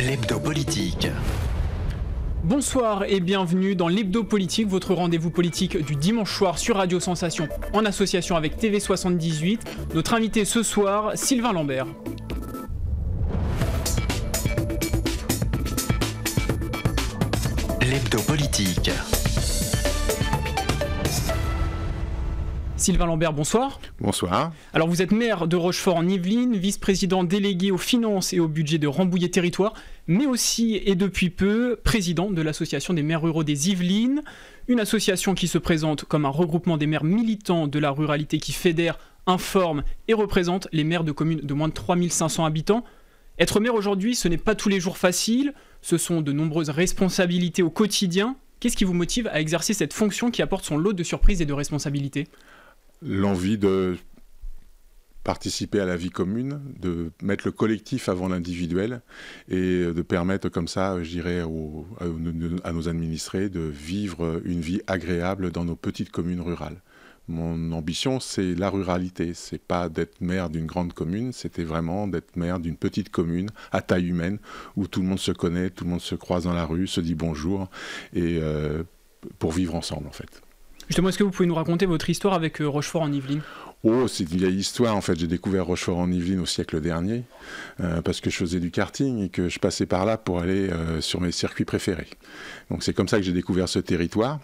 L'hebdo politique. Bonsoir et bienvenue dans l'Hebdo Politique, votre rendez-vous politique du dimanche soir sur Radio Sensation en association avec TV78. Notre invité ce soir, Sylvain Lambert. L'hebdo politique. Sylvain Lambert, bonsoir. Bonsoir. Alors vous êtes maire de Rochefort en Yvelines, vice-président délégué aux finances et au budget de Rambouillet Territoire, mais aussi et depuis peu président de l'association des maires ruraux des Yvelines, une association qui se présente comme un regroupement des maires militants de la ruralité qui fédère, informe et représente les maires de communes de moins de 3500 habitants. Être maire aujourd'hui, ce n'est pas tous les jours facile, ce sont de nombreuses responsabilités au quotidien. Qu'est-ce qui vous motive à exercer cette fonction qui apporte son lot de surprises et de responsabilités? L'envie de participer à la vie commune, de mettre le collectif avant l'individuel et de permettre comme ça, je dirais, à nos administrés de vivre une vie agréable dans nos petites communes rurales. Mon ambition, c'est la ruralité. C'est pas d'être maire d'une grande commune, c'était vraiment d'être maire d'une petite commune à taille humaine où tout le monde se connaît, tout le monde se croise dans la rue, se dit bonjour et euh, pour vivre ensemble en fait. Justement, est-ce que vous pouvez nous raconter votre histoire avec euh, Rochefort en Yvelines? Oh, c'est une vieille histoire. En fait, j'ai découvert Rochefort en Yvelines au siècle dernier euh, parce que je faisais du karting et que je passais par là pour aller euh, sur mes circuits préférés. Donc c'est comme ça que j'ai découvert ce territoire.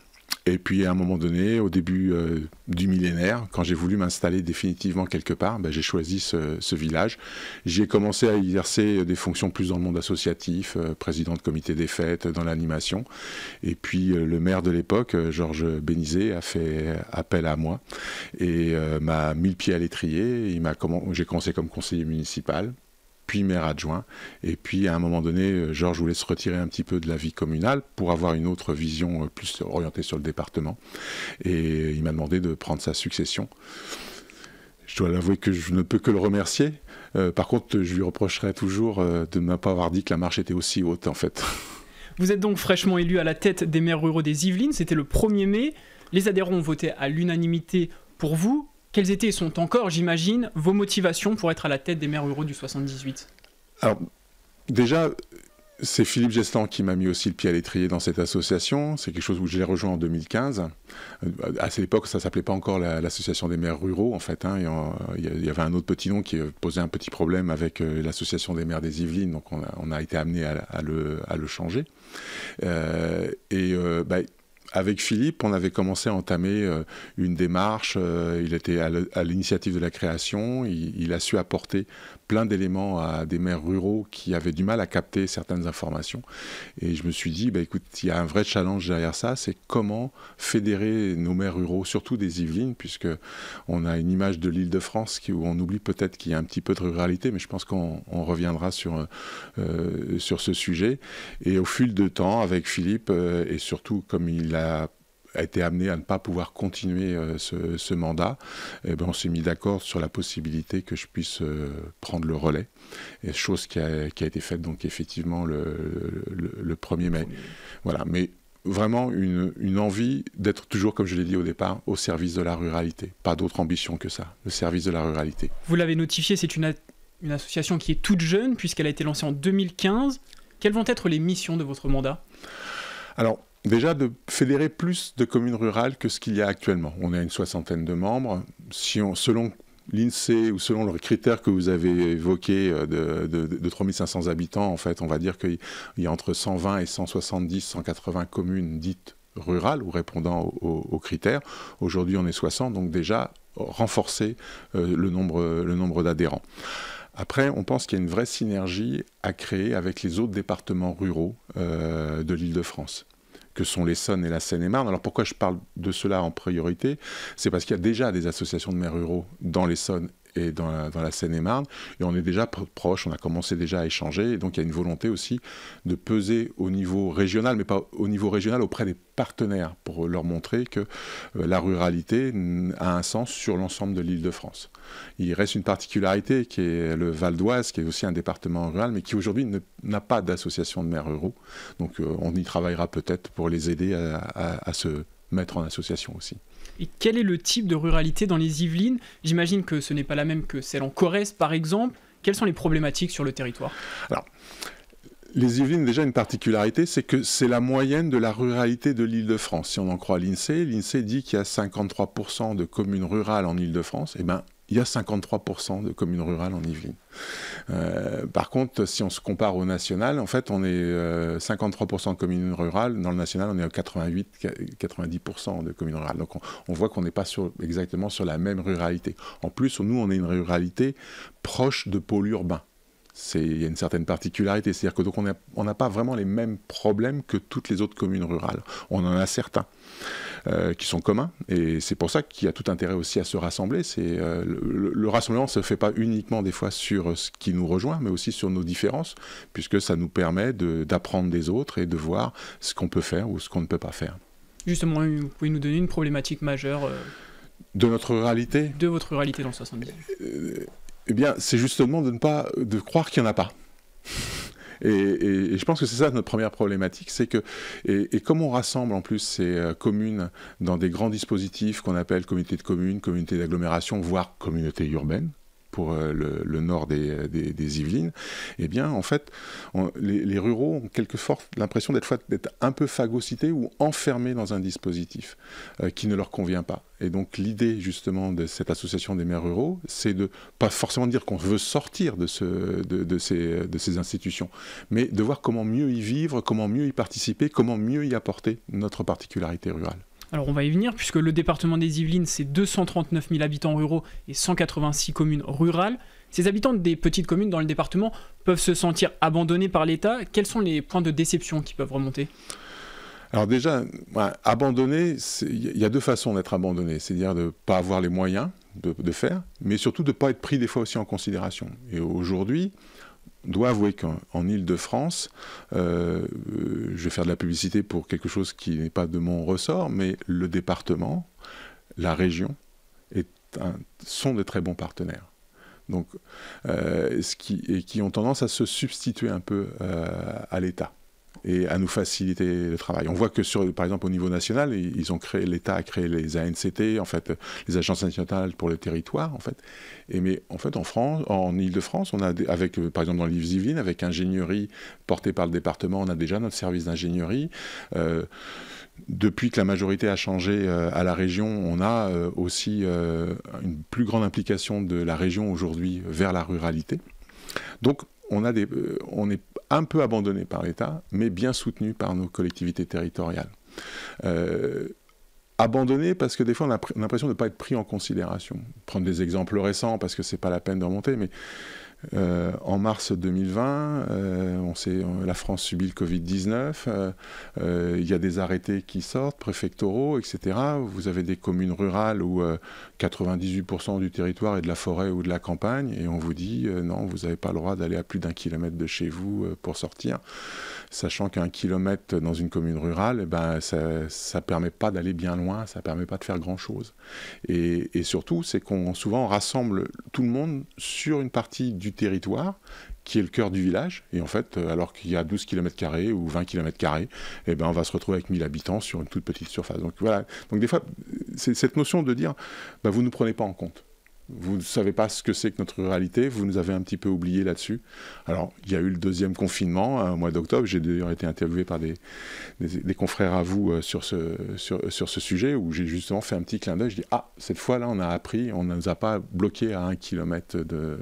Et puis à un moment donné, au début euh, du millénaire, quand j'ai voulu m'installer définitivement quelque part, ben, j'ai choisi ce, village. J'y ai commencé à exercer des fonctions plus dans le monde associatif, euh, président de comité des fêtes, dans l'animation. Et puis euh, le maire de l'époque, Georges Bénizet, a fait appel à moi et m'a mis le pied à l'étrier. J'ai commencé comme conseiller municipal, puis maire adjoint. Et puis à un moment donné, euh, Georges voulait se retirer un petit peu de la vie communale pour avoir une autre vision euh, plus orientée sur le département. Et il m'a demandé de prendre sa succession. Je dois l'avouer que je ne peux que le remercier. Euh, par contre, je lui reprocherai toujours de ne pas avoir dit que la marche était aussi haute, en fait. Vous êtes donc fraîchement élu à la tête des maires ruraux des Yvelines, c'était le 1er mai. Les adhérents ont voté à l'unanimité pour vous. Quelles étaient et sont encore, j'imagine, vos motivations pour être à la tête des maires ruraux du 78 Alors, déjà, c'est Philippe Gestan qui m'a mis aussi le pied à l'étrier dans cette association. C'est quelque chose où je l'ai rejoint en 2015. Euh, À cette époque, ça s'appelait pas encore la- l'association des maires ruraux, en fait. hein. Il y avait un autre petit nom qui euh, posait un petit problème avec euh, l'association des maires des Yvelines, donc on a, été amené à, le, changer. Bah, avec Philippe, on avait commencé à entamer euh, une démarche. euh, il était à l'initiative de la création. Il a su apporter plein d'éléments à des maires ruraux qui avaient du mal à capter certaines informations. Et je me suis dit, bah, écoute, il y a un vrai challenge derrière ça, c'est comment fédérer nos maires ruraux, surtout des Yvelines, puisque on a une image de l'île de France où on oublie peut-être qu'il y a un petit peu de ruralité, mais je pense qu'on on reviendra sur, euh, sur ce sujet. Et au fil de temps, avec Philippe, euh, et surtout comme il a a été amené à ne pas pouvoir continuer euh, ce, ce mandat, eh ben, on s'est mis d'accord sur la possibilité que je puisse euh, prendre le relais, et chose qui a, qui a été faite donc effectivement le, le, le 1er mai. Voilà, mais vraiment une, une envie d'être toujours, comme je l'ai dit au départ, au service de la ruralité. Pas d'autre ambition que ça, le service de la ruralité. Vous l'avez notifié, c'est une, une association qui est toute jeune puisqu'elle a été lancée en 2015. Quelles vont être les missions de votre mandat? Alors, déjà de fédérer plus de communes rurales que ce qu'il y a actuellement. On est une soixantaine de membres. Selon l'INSEE ou selon le critère que vous avez évoqué euh, de, de, de 3500 habitants, en fait, on va dire qu'il y a entre 120 et 170, 180 communes dites rurales ou répondant aux, critères. Aujourd'hui, on est 60, donc déjà renforcer euh, le nombre, le nombre d'adhérents. Après, on pense qu'il y a une vraie synergie à créer avec les autres départements ruraux euh, de l'Île-de-France que sont l'Essonne et la Seine-et-Marne. Alors pourquoi je parle de cela en priorité? C'est parce qu'il y a déjà des associations de maires ruraux dans l'Essonne et dans la, Seine-et-Marne, et on est déjà pr- proche, on a commencé déjà à échanger, et donc il y a une volonté aussi de peser au niveau régional, mais pas au niveau régional auprès des partenaires, pour leur montrer que euh, la ruralité a un sens sur l'ensemble de l'île de France. Il reste une particularité qui est le Val d'Oise, qui est aussi un département rural, mais qui aujourd'hui n'a pas d'association de maires ruraux. Donc euh, on y travaillera peut-être pour les aider à se mettre en association aussi. Et quel est le type de ruralité dans les Yvelines? J'imagine que ce n'est pas la même que celle en Corrèze, par exemple. Quelles sont les problématiques sur le territoire? Les Yvelines, déjà une particularité, c'est que c'est la moyenne de la ruralité de l'Île-de-France. Si on en croit l'INSEE, l'INSEE dit qu'il y a 53% de communes rurales en Île-de-France. Eh bien, il y a 53% de communes rurales en Yvelines. Euh, par contre, si on se compare au national, en fait, on est 53% euh, de communes rurales. Dans le national, on est à 88-90% de communes rurales. Donc, on, voit qu'on n'est pas exactement sur la même ruralité. En plus, nous, on est une ruralité proche de pôles urbains il y a une certaine particularité. C'est-à-dire que donc on n'a pas vraiment les mêmes problèmes que toutes les autres communes rurales. On en a certains euh, qui sont communs, et c'est pour ça qu'il y a tout intérêt aussi à se rassembler. C'est euh, le, rassemblement ne se fait pas uniquement des fois sur ce qui nous rejoint, mais aussi sur nos différences, puisque ça nous permet d'apprendre des autres et de voir ce qu'on peut faire ou ce qu'on ne peut pas faire. Justement, vous pouvez nous donner une problématique majeure euh, de notre ruralité? De votre ruralité dans le 70 eh bien, c'est justement de ne pas de croire qu'il n'y en a pas. Et, je pense que c'est ça notre première problématique, c'est que, et, comme on rassemble en plus ces euh, communes dans des grands dispositifs qu'on appelle communautés de communes, communautés d'agglomération, voire communautés urbaines, pour euh, le, nord des, Yvelines, eh bien, en fait, les, ruraux ont quelque sorte l'impression d'être un peu phagocytés ou enfermés dans un dispositif euh, qui ne leur convient pas. Et donc, l'idée, justement, de cette association des maires ruraux, c'est de pas forcément dire qu'on veut sortir de ces institutions, mais de voir comment mieux y vivre, comment mieux y participer, comment mieux y apporter notre particularité rurale. Alors on va y venir, puisque le département des Yvelines, c'est 239 000 habitants ruraux et 186 communes rurales. Ces habitants des petites communes dans le département peuvent se sentir abandonnés par l'État. Quels sont les points de déception qui peuvent remonter? Alors déjà, abandonner, il y a deux façons d'être abandonné, c'est-à-dire de ne pas avoir les moyens de, de faire, mais surtout de ne pas être pris des fois aussi en considération. Et aujourd'hui, dois avouer qu'en Ile-de-France, euh, je vais faire de la publicité pour quelque chose qui n'est pas de mon ressort, mais le département, la région, sont de très bons partenaires. Euh, qui, et qui ont tendance à se substituer un peu euh, à l'État et à nous faciliter le travail. On voit que sur, par exemple, au niveau national, ils ont créé, l'État a créé les ANCT, en fait, les agences nationales pour le territoire, en fait. Et mais en fait, en France, en Ile-de-France, on a, avec, par exemple, dans l'île Yvelines, avec ingénierie portée par le département, on a déjà notre service d'ingénierie. Euh, depuis que la majorité a changé euh, à la région, on a euh, aussi une plus grande implication de la région aujourd'hui vers la ruralité. Donc, on, a des, on est un peu abandonné par l'État, mais bien soutenu par nos collectivités territoriales. Euh, abandonné parce que des fois on a l'impression de ne pas être pris en considération. Prendre des exemples récents parce que c'est pas la peine de remonter, mais euh, en mars 2020, euh, on sait, la France subit le Covid-19, euh, il y a des arrêtés qui sortent, préfectoraux, etc. Vous avez des communes rurales où 98% du territoire est de la forêt ou de la campagne, et on vous dit non, vous n'avez pas le droit d'aller à plus d'un kilomètre de chez vous pour sortir, sachant qu'un kilomètre dans une commune rurale, eh ben, ça ne permet pas d'aller bien loin, ça ne permet pas de faire grand-chose. Et, et surtout, c'est qu'on souvent rassemble tout le monde sur une partie du territoire qui est le cœur du village. Et en fait, euh, alors qu'il y a 12 km ou 20 km, eh ben, on va se retrouver avec 1000 habitants sur une toute petite surface. Donc voilà. Donc des fois, c'est cette notion de dire, bah, vous ne nous prenez pas en compte. Vous ne savez pas ce que c'est que notre ruralité, vous nous avez un petit peu oublié là-dessus. Alors, il y a eu le deuxième confinement, au mois d'octobre, j'ai d'ailleurs été interviewé par des, des, confrères à vous euh, sur, ce, sur, sur, ce sujet, où j'ai justement fait un petit clin d'œil, je dis, ah, cette fois-là, on a appris, on ne nous a pas bloqué à un kilomètre de,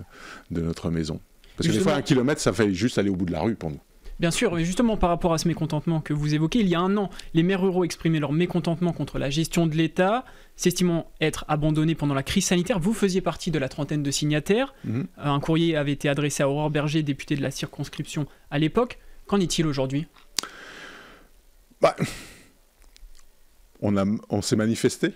de notre maison. Parce que des fois, un kilomètre, ça fait juste aller au bout de la rue pour nous. Bien sûr, et justement par rapport à ce mécontentement que vous évoquez, il y a un an, les maires ruraux exprimaient leur mécontentement contre la gestion de l'État, s'estimant être abandonnés pendant la crise sanitaire. Vous faisiez partie de la trentaine de signataires. Mhm. Un courrier avait été adressé à Aurore Berger, députée de la circonscription à l'époque. Qu'en est-il aujourd'hui? Bah, On, on s'est manifesté.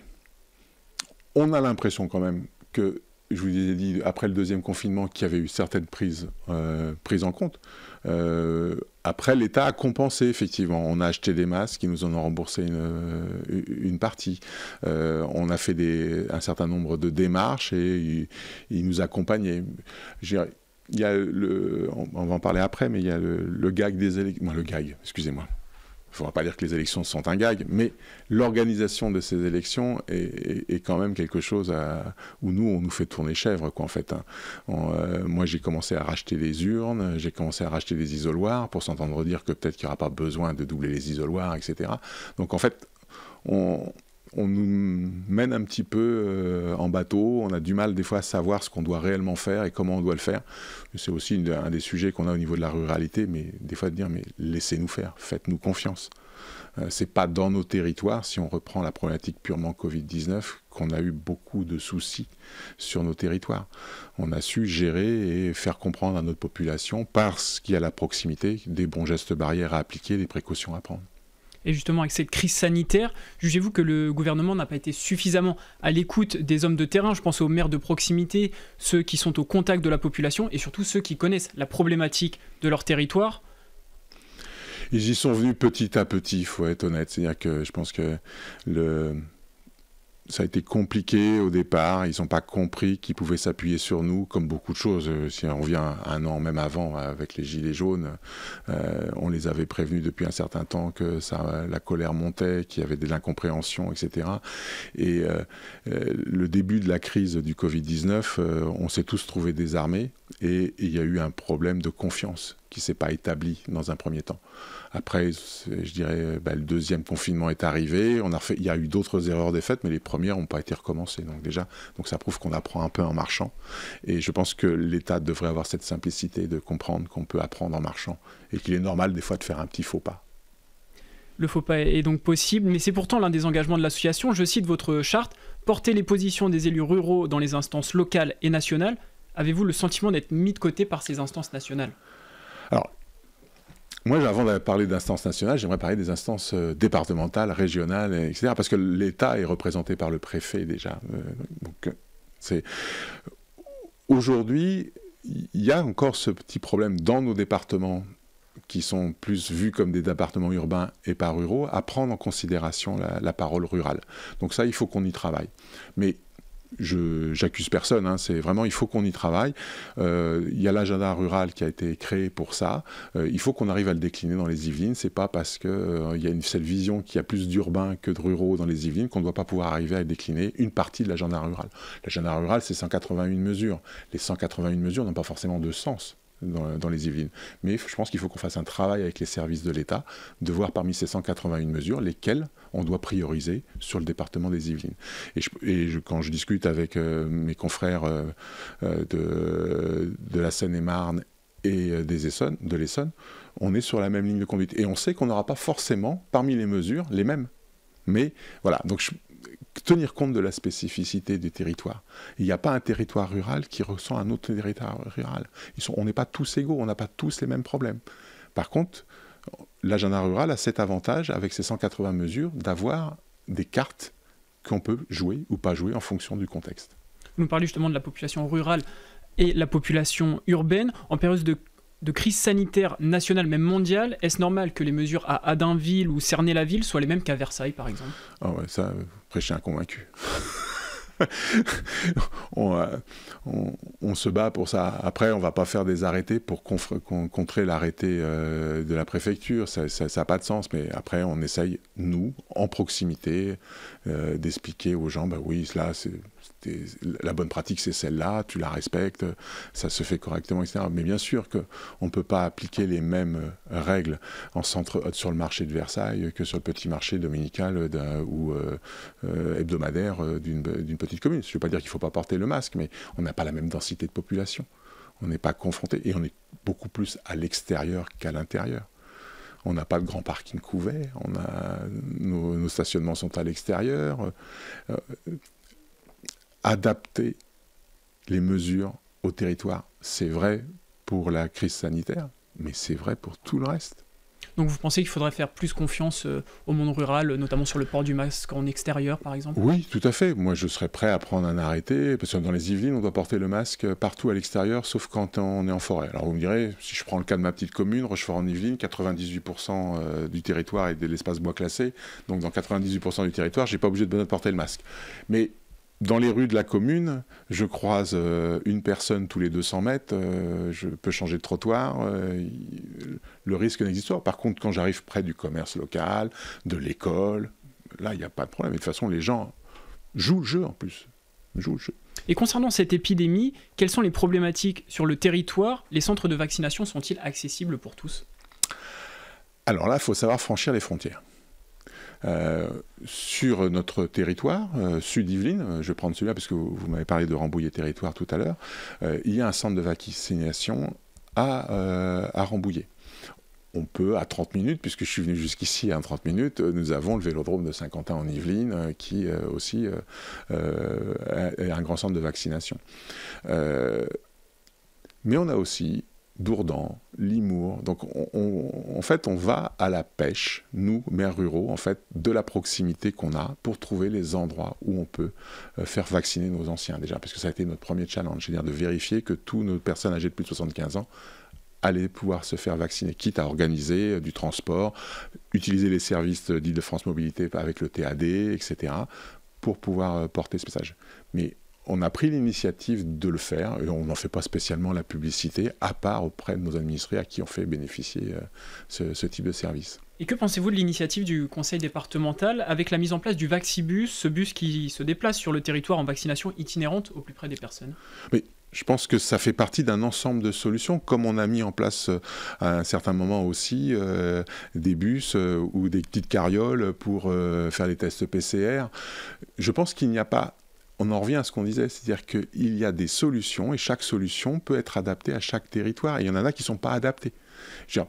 On a l'impression quand même que je vous ai dit après le deuxième confinement qu'il y avait eu certaines prises, euh, prises en compte. Euh, après, l'État a compensé, effectivement. On a acheté des masques, ils nous en ont remboursé une, une partie. Euh, on a fait un certain nombre de démarches et ils, nous accompagnaient. Il y a le, on va en parler après, mais il y a le, gag des élections. Le gag, excusez-moi Il ne faudra pas dire que les élections sont un gag, mais l'organisation de ces élections est, quand même quelque chose où nous, on nous fait tourner chèvre, quoi, en fait. Hein. Euh, moi, j'ai commencé à racheter des urnes, j'ai commencé à racheter des isoloirs pour s'entendre dire que peut-être qu'il n'y aura pas besoin de doubler les isoloirs, etc. Donc, en fait, on, on nous mène un petit peu euh, en bateau, on a du mal des fois à savoir ce qu'on doit réellement faire et comment on doit le faire. C'est aussi un des sujets qu'on a au niveau de la ruralité, mais des fois de dire mais laissez-nous faire, faites-nous confiance. Euh, c'est pas dans nos territoires, si on reprend la problématique purement Covid-19, qu'on a eu beaucoup de soucis sur nos territoires. On a su gérer et faire comprendre à notre population, parce qu'il y a la proximité, des bons gestes barrières à appliquer, des précautions à prendre. Et justement, avec cette crise sanitaire, jugez-vous que le gouvernement n'a pas été suffisamment à l'écoute des hommes de terrain? Je pense aux maires de proximité, ceux qui sont au contact de la population et surtout ceux qui connaissent la problématique de leur territoire. Ils y sont venus petit à petit, il faut être honnête. C'est-à-dire que je pense que le, ça a été compliqué au départ. Ils n'ont pas compris qu'ils pouvaient s'appuyer sur nous, comme beaucoup de choses. Euh, si on revient un an, même avant, avec les Gilets jaunes, euh, on les avait prévenus depuis un certain temps que la colère montait, qu'il y avait de l'incompréhension, etc. Et euh, le début de la crise du Covid-19, on s'est tous trouvés désarmés et il y a eu un problème de confiance qui s'est pas établi dans un premier temps. Après, je dirais, bah, le deuxième confinement est arrivé. Il y a eu d'autres erreurs des faites, mais les premières n'ont pas été recommencées. Donc déjà, donc ça prouve qu'on apprend un peu en marchant. Et je pense que l'État devrait avoir cette simplicité de comprendre qu'on peut apprendre en marchant et qu'il est normal des fois de faire un petit faux pas. Le faux pas est donc possible, mais c'est pourtant l'un des engagements de l'association. Je cite votre charte porter les positions des élus ruraux dans les instances locales et nationales. Avez-vous le sentiment d'être mis de côté par ces instances nationales? Alors, moi, avant de parler d'instances nationales, j'aimerais parler des instances euh, départementales, régionales, etc. Parce que l'État est représenté par le préfet déjà. Euh, donc, aujourd'hui, il y a encore ce petit problème dans nos départements qui sont plus vus comme des départements urbains et pas ruraux, à prendre en considération la, la parole rurale. Donc ça, il faut qu'on y travaille. Mais j'accuse personne, hein, c'est vraiment il faut qu'on y travaille. Euh, il y a l'agenda rural qui a été créé pour ça. Euh, il faut qu'on arrive à le décliner dans les Yvelines. C'est pas parce qu'il euh, il y a une cette vision qu'il y a plus d'urbains que de ruraux dans les Yvelines qu'on ne doit pas pouvoir arriver à décliner une partie de l'agenda rural. L'agenda rural, c'est 181 mesures. Les 181 mesures n'ont pas forcément de sens dans, les Yvelines. Mais je pense qu'il faut qu'on fasse un travail avec les services de l'État, de voir parmi ces 181 mesures lesquelles on doit prioriser sur le département des Yvelines. Et, quand je discute avec euh, mes confrères euh, euh, de, la Seine-et-Marne et des de l'Essonne, on est sur la même ligne de conduite. Et on sait qu'on n'aura pas forcément, parmi les mesures, les mêmes. Mais voilà, donc je, tenir compte de la spécificité des territoires. Il n'y a pas un territoire rural qui ressent un autre territoire rural. On n'est pas tous égaux, on n'a pas tous les mêmes problèmes. Par contre, l'agenda rural a cet avantage, avec ses 180 mesures, d'avoir des cartes qu'on peut jouer ou pas jouer en fonction du contexte. Vous nous parlez justement de la population rurale et la population urbaine. En période de, de crise sanitaire nationale, même mondiale, est-ce normal que les mesures à Adinville ou Cernay-la-Ville soient les mêmes qu'à Versailles, par exemple? Ah ouais, ça, prêcher un convaincu. Euh, on, se bat pour ça. Après, on va pas faire des arrêtés pour contrer l'arrêté euh, de la préfecture. Ça n'a pas de sens. Mais après, on essaye, nous, en proximité, euh, d'expliquer aux gens, bah oui, là, c'est la bonne pratique, c'est celle-là, tu la respectes, ça se fait correctement, etc. Mais bien sûr qu'on ne peut pas appliquer les mêmes règles en centre, sur le marché de Versailles que sur le petit marché dominical ou hebdomadaire d'une petite commune. Je ne veux pas dire qu'il ne faut pas porter le masque, mais on n'a pas la même densité de population. On n'est pas confronté et on est beaucoup plus à l'extérieur qu'à l'intérieur. On n'a pas de grand parking couvert, nos, stationnements sont à l'extérieur. Euh, adapter les mesures au territoire, c'est vrai pour la crise sanitaire, mais c'est vrai pour tout le reste. Donc vous pensez qu'il faudrait faire plus confiance euh, au monde rural, notamment sur le port du masque en extérieur, par exemple? Oui, tout à fait. Moi, je serais prêt à prendre un arrêté, parce que dans les Yvelines, on doit porter le masque partout à l'extérieur, sauf quand on est en forêt. Alors vous me direz, si je prends le cas de ma petite commune, Rochefort en Yvelines, 98% euh, du territoire est de l'espace bois classé, donc dans 98% du territoire, j'ai pas obligé de porter le masque. Mais dans les rues de la commune, je croise euh, une personne tous les 200 mètres, je peux changer de trottoir, le risque n'existe pas. Par contre, quand j'arrive près du commerce local, de l'école, là, il n'y a pas de problème. Et de toute façon, les gens jouent le jeu en plus. Jouent le jeu. Et concernant cette épidémie, quelles sont les problématiques sur le territoire? Les centres de vaccination sont-ils accessibles pour tous? Alors là, il faut savoir franchir les frontières. Euh, sur notre territoire, euh, Sud-Yvelines, euh, je vais prendre celui-là parce que vous, m'avez parlé de Rambouillet territoire tout à l'heure, il y a un centre de vaccination à, à Rambouillet on peut, à 30 minutes, puisque je suis venu jusqu'ici à 30 minutes, nous avons le vélodrome de Saint-Quentin en Yvelines, qui aussi est un grand centre de vaccination. mais on a aussi Dourdan, Limour. Donc en fait, on va à la pêche, nous, maires ruraux, en fait, de la proximité qu'on a pour trouver les endroits où on peut euh, faire vacciner nos anciens déjà, parce que ça a été notre premier challenge, c'est-à-dire de vérifier que toutes nos personnes âgées de plus de 75 ans allaient pouvoir se faire vacciner, quitte à organiser euh, du transport, utiliser les services d'Île-de-France Mobilité avec le TAD, etc., pour pouvoir euh, porter ce message. Mais on a pris l'initiative de le faire et on n'en fait pas spécialement la publicité, à part auprès de nos administrés à qui on fait bénéficier euh, ce, type de service. Et que pensez-vous de l'initiative du conseil départemental avec la mise en place du Vaxibus, ce bus qui se déplace sur le territoire en vaccination itinérante au plus près des personnes? Mais je pense que ça fait partie d'un ensemble de solutions, comme on a mis en place euh, à un certain moment aussi euh, des bus ou des petites carrioles pour faire des tests PCR. Je pense qu'il n'y a pas on en revient à ce qu'on disait, c'est-à-dire qu'il y a des solutions et chaque solution peut être adaptée à chaque territoire. Et il y en a qui ne sont pas adaptées.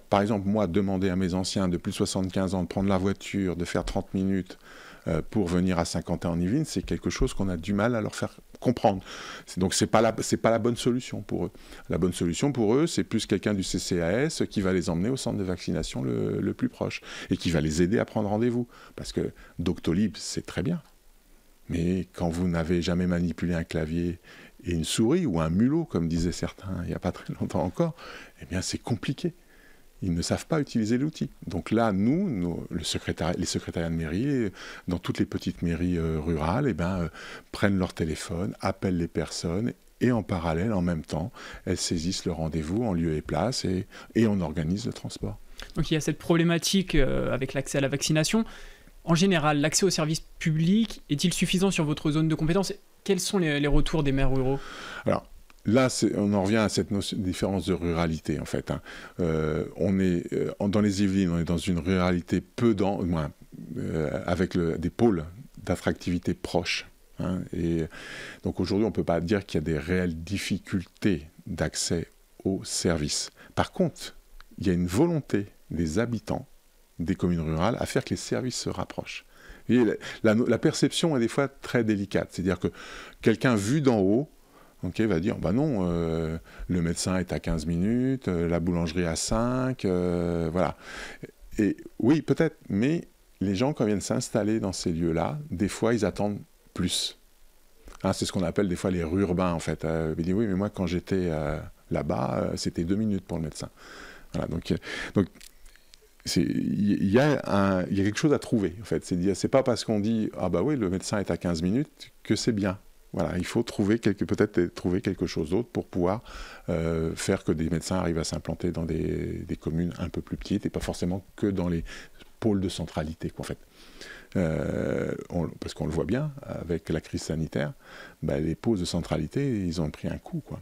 par exemple, moi, demander à mes anciens de plus de 75 ans de prendre la voiture, de faire 30 minutes euh, pour venir à Saint-Quentin en Yvelines, c'est quelque chose qu'on a du mal à leur faire comprendre. Donc c'est pas la pas la bonne solution pour eux. La bonne solution pour eux, c'est plus quelqu'un du CCAS qui va les emmener au centre de vaccination le plus proche et qui va les aider à prendre rendez-vous. Parce que Doctolib, c'est très bien, mais quand vous n'avez jamais manipulé un clavier et une souris, ou un mulot, comme disaient certains il n'y a pas très longtemps encore, eh bien c'est compliqué. Ils ne savent pas utiliser l'outil. Donc là, nous, les secrétariats de mairie, dans toutes les petites mairies euh, rurales, eh ben, euh, prennent leur téléphone, appellent les personnes et en parallèle, en même temps, elles saisissent le rendez-vous en lieu et place et, et on organise le transport. Donc il y a cette problématique euh, avec l'accès à la vaccination. En général, l'accès aux services publics est-il suffisant sur votre zone de compétence? Quels sont les, retours des maires ruraux? Alors, Là, on en revient à cette différence de ruralité, en fait. Hein. Euh, on est, euh, dans les Yvelines, on est dans une ruralité peu dense, euh, avec des pôles d'attractivité proches. Hein. et donc aujourd'hui, on ne peut pas dire qu'il y a des réelles difficultés d'accès aux services. Par contre, il y a une volonté des habitants des communes rurales à faire que les services se rapprochent. Et la, perception est des fois très délicate. C'est-à-dire que quelqu'un vu d'en haut va dire bah non, euh, le médecin est à 15 minutes, euh, la boulangerie à 5, euh, voilà. Et oui, peut-être, mais les gens, quand viennent s'installer dans ces lieux-là, des fois, ils attendent plus. Hein, c'est ce qu'on appelle des fois les rues urbains, en fait. ils disent oui, mais moi, quand j'étais là-bas, c'était deux minutes pour le médecin. Voilà, donc il y, a quelque chose à trouver en fait. C'est pas parce qu'on dit ah bah oui le médecin est à 15 minutes que c'est bien. Voilà, il faut trouver peut-être trouver quelque chose d'autre pour pouvoir euh, faire que des médecins arrivent à s'implanter dans des, communes un peu plus petites et pas forcément que dans les pôles de centralité quoi, en fait. Euh, parce qu'on le voit bien avec la crise sanitaire, bah, les pôles de centralité ils ont pris un coup quoi,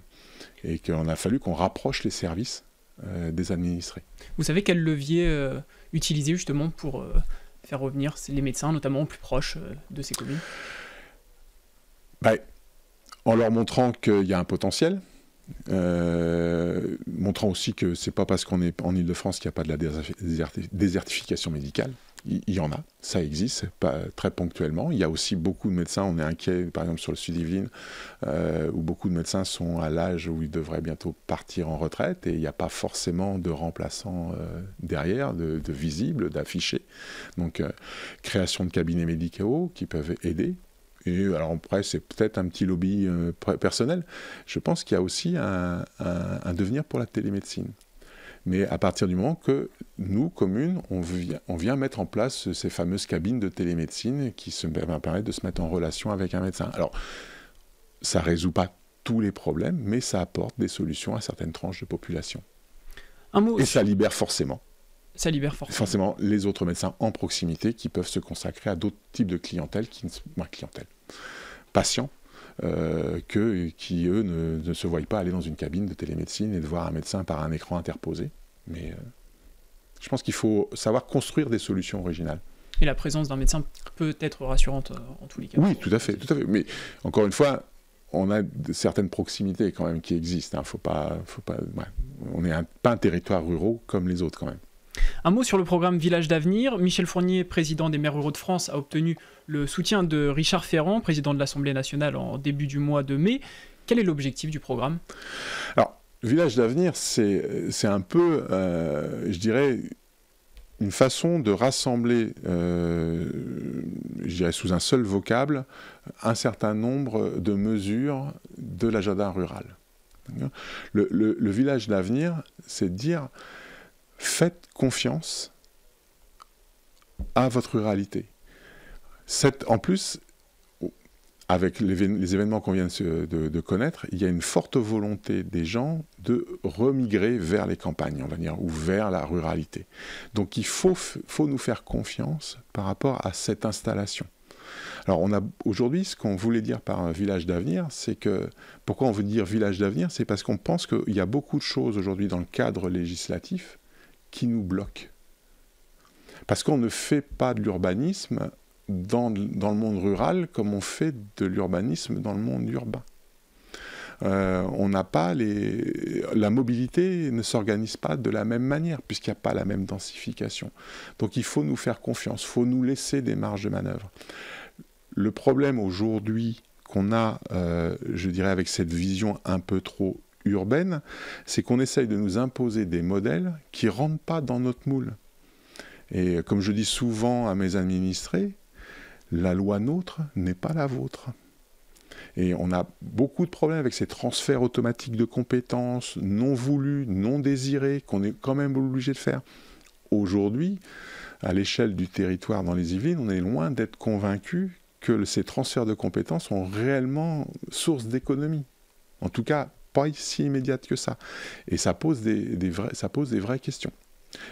et qu'on a fallu qu'on rapproche les services des administrés. Vous savez quel levier euh, utiliser justement pour euh, faire revenir les médecins, notamment plus proches de ces communes? Bah, En leur montrant qu'il y a un potentiel, montrant aussi que c'est pas parce qu'on est en Ile-de-France qu'il n'y a pas de la désertification médicale il y en a, ça existe, très ponctuellement. Il y a aussi beaucoup de médecins, on est inquiet, par exemple sur le sud Yvelines, euh, où beaucoup de médecins sont à l'âge où ils devraient bientôt partir en retraite et il n'y a pas forcément de remplaçants euh, derrière, de, visibles, d'affichés. Donc, euh, création de cabinets médicaux qui peuvent aider. Et alors après, c'est peut-être un petit lobby personnel. Je pense qu'il y a aussi un devenir pour la télémédecine mais à partir du moment que nous, communes, on vient, mettre en place ces fameuses cabines de télémédecine qui se permettent de se mettre en relation avec un médecin. Alors, ça ne résout pas tous les problèmes, mais ça apporte des solutions à certaines tranches de population. Un mot. Et ça libère forcément. Ça libère forcément. Forcément les autres médecins en proximité qui peuvent se consacrer à d'autres types de clientèle, qui, clientèle, patients, euh, que, qui eux ne, se voient pas aller dans une cabine de télémédecine et de voir un médecin par un écran interposé. Mais euh, je pense qu'il faut savoir construire des solutions originales. Et la présence d'un médecin peut être rassurante euh, en tous les cas. Oui, tout à fait, tout à fait. Mais encore une fois, on a certaines proximités quand même qui existent. Hein. Faut pas, faut pas, on n'est pas un territoire rural comme les autres quand même. Un mot sur le programme Village d'avenir. Michel Fournier, président des maires ruraux de France, a obtenu le soutien de Richard Ferrand, président de l'Assemblée nationale, en début du mois de mai. Quel est l'objectif du programme? Alors, Village d'avenir, c'est un peu, euh, je dirais, une façon de rassembler, euh, je dirais sous un seul vocable, un certain nombre de mesures de l'agenda rural. Le, village d'avenir, c'est dire faites confiance à votre ruralité. En plus, avec les, événements qu'on vient de, connaître, il y a une forte volonté des gens de remigrer vers les campagnes, on va dire, ou vers la ruralité. Donc il faut, faut nous faire confiance par rapport à cette installation. Alors on a aujourd'hui ce qu'on voulait dire par un village d'avenir, c'est que pourquoi on veut dire village d'avenir, c'est parce qu'on pense qu'il y a beaucoup de choses aujourd'hui dans le cadre législatif qui nous bloquent. Parce qu'on ne fait pas de l'urbanisme dans, dans, le monde rural comme on fait de l'urbanisme dans le monde urbain. Euh, on n'a pas les... La mobilité ne s'organise pas de la même manière, puisqu'il n'y a pas la même densification. Donc il faut nous faire confiance, il faut nous laisser des marges de manœuvre. Le problème aujourd'hui qu'on a, euh, je dirais, avec cette vision un peu trop urbaine, c'est qu'on essaye de nous imposer des modèles qui ne rentrent pas dans notre moule. Et comme je dis souvent à mes administrés, la loi nôtre n'est pas la vôtre. Et on a beaucoup de problèmes avec ces transferts automatiques de compétences non voulus, non désirés, qu'on est quand même obligé de faire. Aujourd'hui, à l'échelle du territoire dans les Yvelines, on est loin d'être convaincu que ces transferts de compétences sont réellement source d'économie. En tout cas, pas si immédiate que ça. Et ça pose des, ça pose des vraies questions.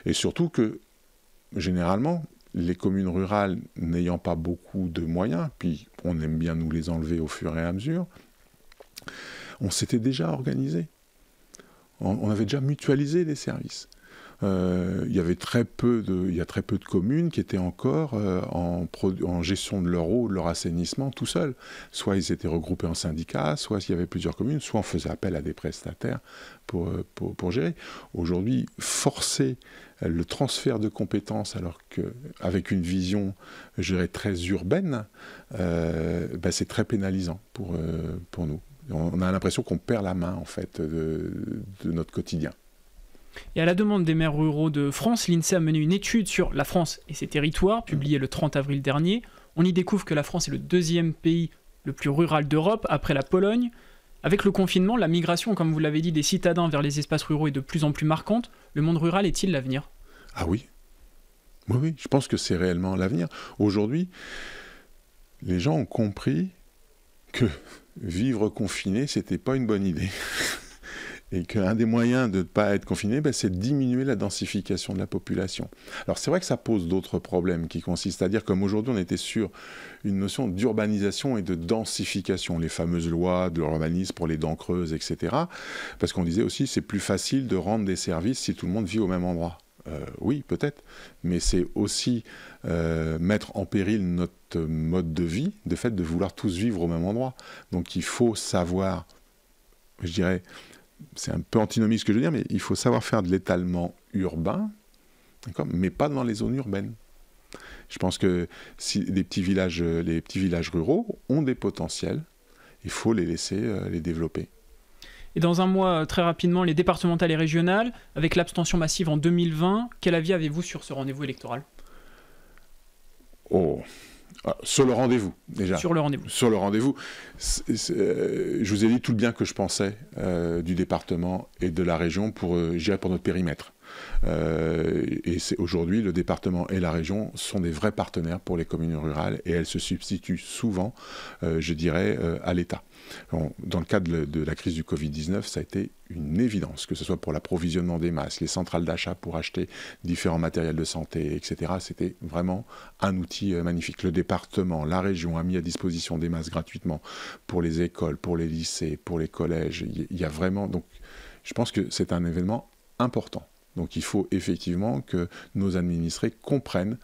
Et surtout que, généralement, les communes rurales n'ayant pas beaucoup de moyens, puis on aime bien nous les enlever au fur et à mesure, on s'était déjà organisé. On, avait déjà mutualisé les services. Euh, il y avait très peu de, il y a très peu de communes qui étaient encore euh, en, gestion de leur eau, de leur assainissement tout seuls. Soit ils étaient regroupés en syndicats, soit s'il y avait plusieurs communes, soit on faisait appel à des prestataires pour, euh, pour, gérer. Aujourd'hui, forcer le transfert de compétences, alors qu'avec une vision, je dirais, très urbaine, ben, c'est très pénalisant pour, pour nous. On a l'impression qu'on perd la main, en fait, de, notre quotidien. Et à la demande des maires ruraux de France, l'INSEE a mené une étude sur la France et ses territoires, publiée le 30 avril dernier. On y découvre que la France est le deuxième pays le plus rural d'Europe, après la Pologne. Avec le confinement, la migration, comme vous l'avez dit, des citadins vers les espaces ruraux est de plus en plus marquante. Le monde rural est-il l'avenir? Ah oui. Oui, oui, je pense que c'est réellement l'avenir. Aujourd'hui, les gens ont compris que vivre confiné, c'était pas une bonne idée. et qu'un des moyens de ne pas être confiné, ben, c'est de diminuer la densification de la population. Alors c'est vrai que ça pose d'autres problèmes qui consistent à dire, comme aujourd'hui on était sur une notion d'urbanisation et de densification, les fameuses lois de l'urbanisme pour les dents creuses, etc. Parce qu'on disait aussi c'est plus facile de rendre des services si tout le monde vit au même endroit. Euh, oui, peut-être, mais c'est aussi euh, mettre en péril notre mode de vie, de fait de vouloir tous vivre au même endroit. Donc il faut savoir, je dirais, c'est un peu antinomique ce que je veux dire, mais il faut savoir faire de l'étalement urbain, mais pas dans les zones urbaines. Je pense que si les petits villages, les petits villages ruraux ont des potentiels, il faut les laisser euh, les développer. Et dans un mois, euh, très rapidement, les départementales et régionales, avec l'abstention massive en 2020, quel avis avez-vous sur ce rendez-vous électoral? Oh, ah, sur le rendez-vous, déjà. Sur le rendez-vous. Sur le rendez-vous. Euh, je vous ai dit tout le bien que je pensais euh, du département et de la région pour, euh, pour notre périmètre. Et c'est aujourd'hui le département et la région sont des vrais partenaires pour les communes rurales et elles se substituent souvent, je dirais, à l'État. Dans le cadre de la crise du Covid-19, ça a été une évidence, que ce soit pour l'approvisionnement des masques, les centrales d'achat pour acheter différents matériels de santé, etc. C'était vraiment un outil euh, magnifique. Le département, la région a mis à disposition des masques gratuitement pour les écoles, pour les lycées, pour les collèges. Il y a vraiment. Donc, je pense que c'est un événement important. Donc, il faut effectivement que nos administrés comprennent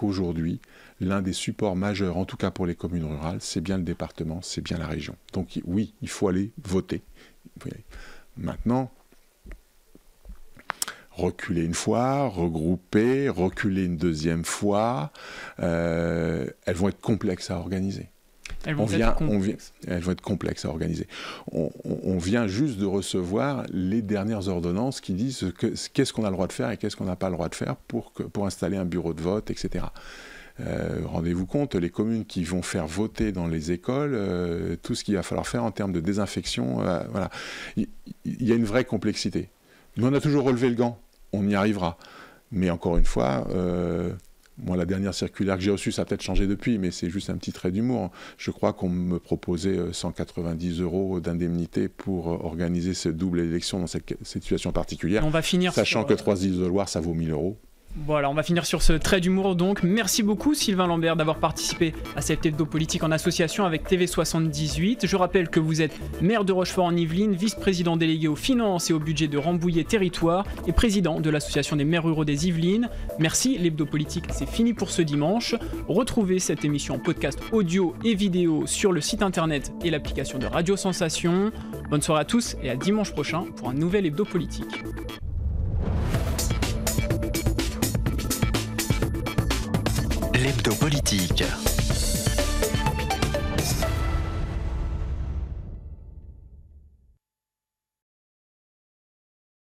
qu'aujourd'hui, l'un des supports majeurs, en tout cas pour les communes rurales, c'est bien le département, c'est bien la région. Donc oui, il faut aller voter. Maintenant, reculer une fois, regrouper, reculer une deuxième fois, euh, elles vont être complexes à organiser. Elles vont, être complexes. elles vont être complexes à organiser. On, vient juste de recevoir les dernières ordonnances qui disent qu'est-ce qu'on a le droit de faire et qu'est-ce qu'on n'a pas le droit de faire pour, pour installer un bureau de vote, etc. Euh, rendez-vous compte, les communes qui vont faire voter dans les écoles, euh, tout ce qu'il va falloir faire en termes de désinfection, euh, voilà. Il, y a une vraie complexité. Nous, on a toujours relevé le gant, on y arrivera. Mais encore une fois, moi, la dernière circulaire que j'ai reçue, ça a peut-être changé depuis, mais c'est juste un petit trait d'humour. Je crois qu'on me proposait 190 euros d'indemnité pour organiser cette double élection dans cette, situation particulière. On va finir Sachant que 3 isoloirs, ça vaut 1000 euros. Voilà, on va finir sur ce trait d'humour donc. Merci beaucoup Sylvain Lambert d'avoir participé à cette hebdo politique en association avec TV78. Je rappelle que vous êtes maire de Rochefort en Yvelines, vice-président délégué aux finances et au budget de Rambouillet Territoire et président de l'association des maires ruraux des Yvelines. Merci, l'hebdo politique c'est fini pour ce dimanche. Retrouvez cette émission en podcast audio et vidéo sur le site internet et l'application de Radio Sensation. Bonne soirée à tous et à dimanche prochain pour un nouvel hebdo politique. L'hebdo politique.